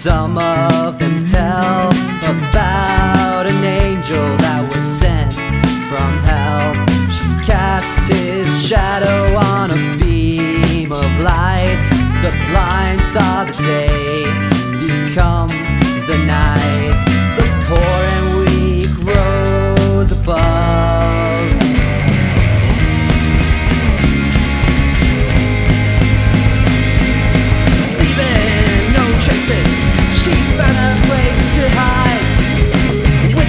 Some of them tell about an angel that was sent from hell. She cast his shadow on a beam of light. The blind saw the day.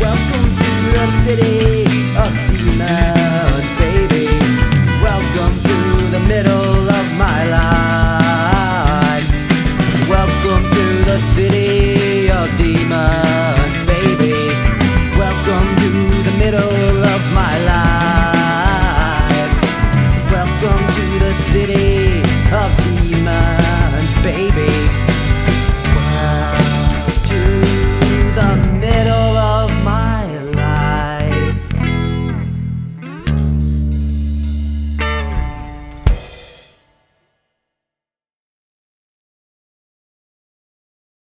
Welcome to the city.